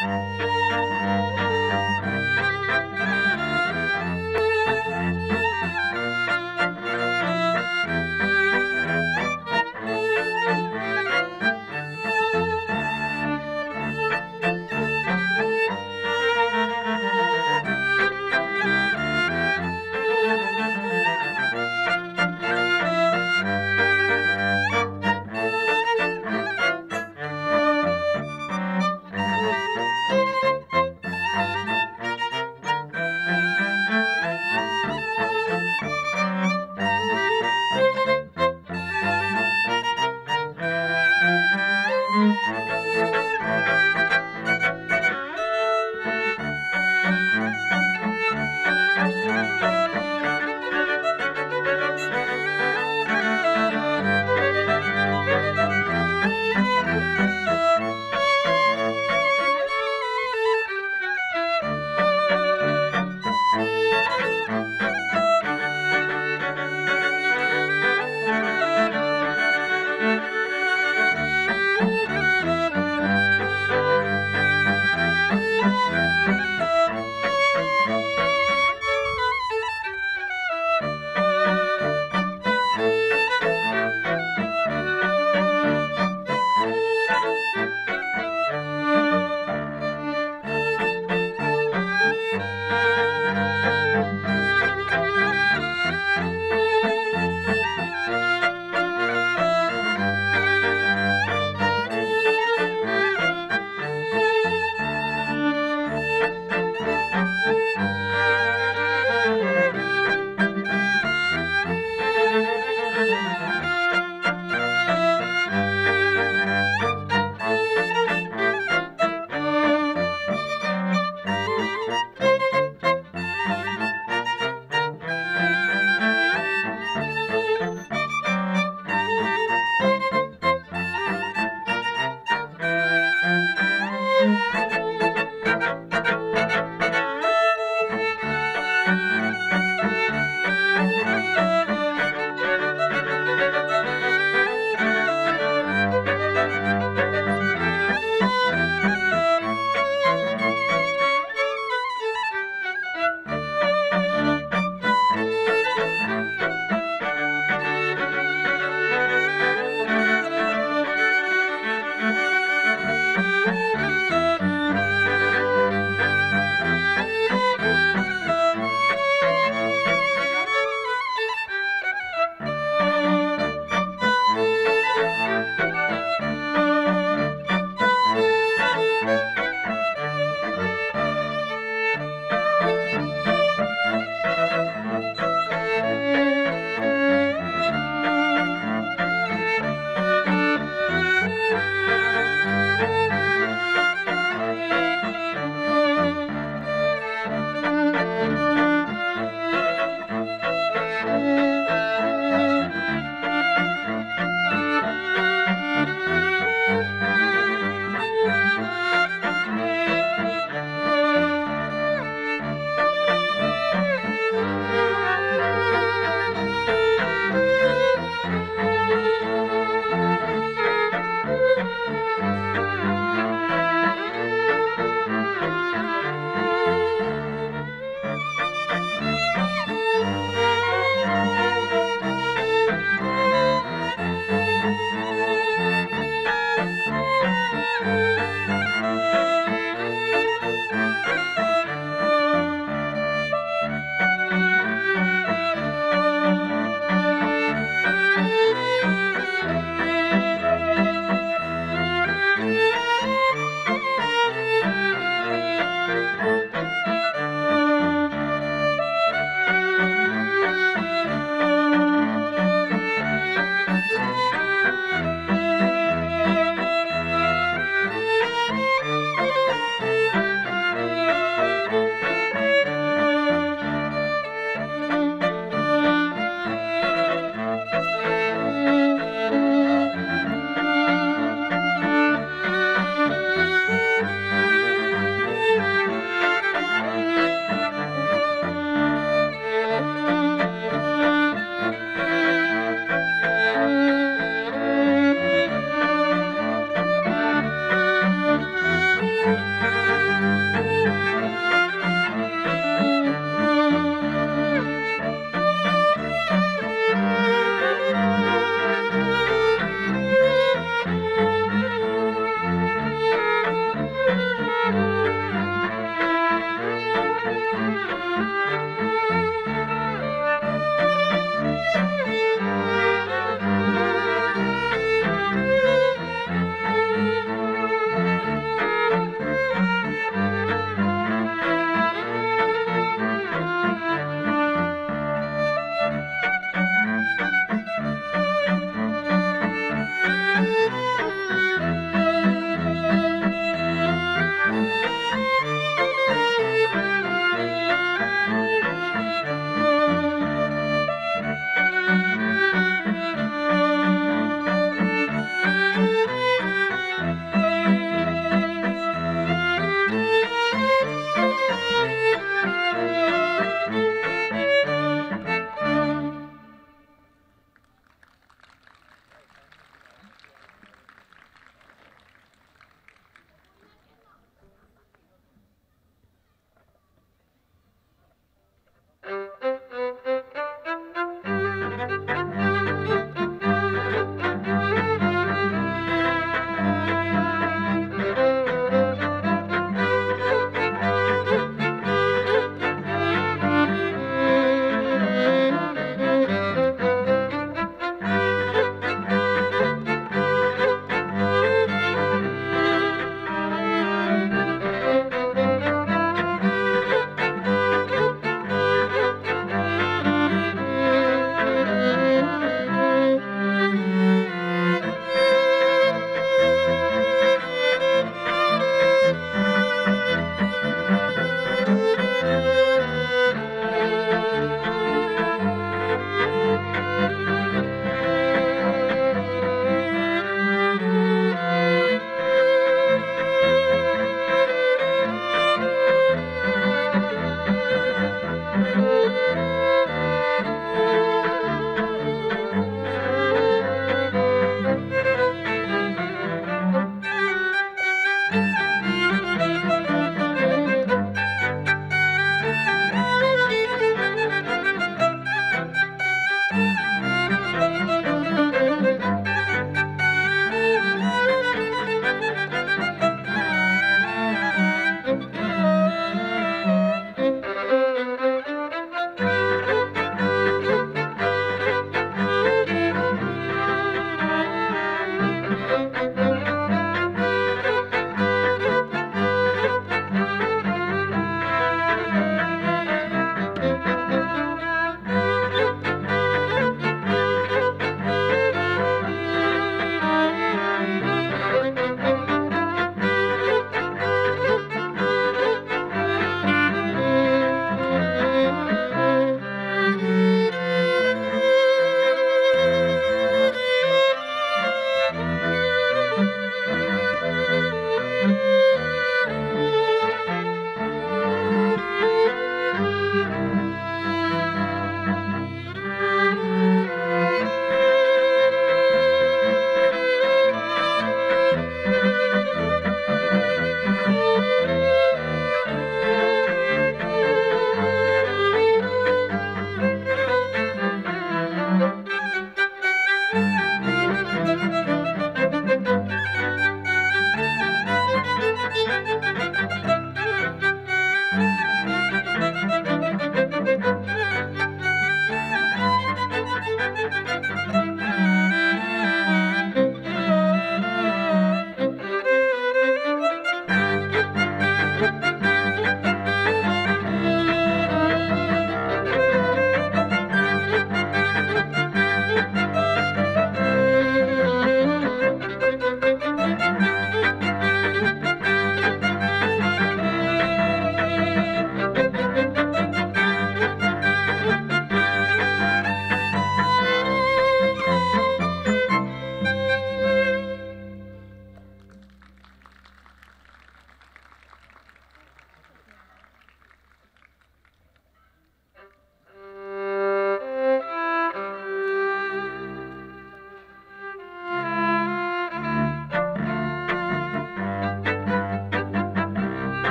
Música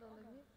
da olabilir.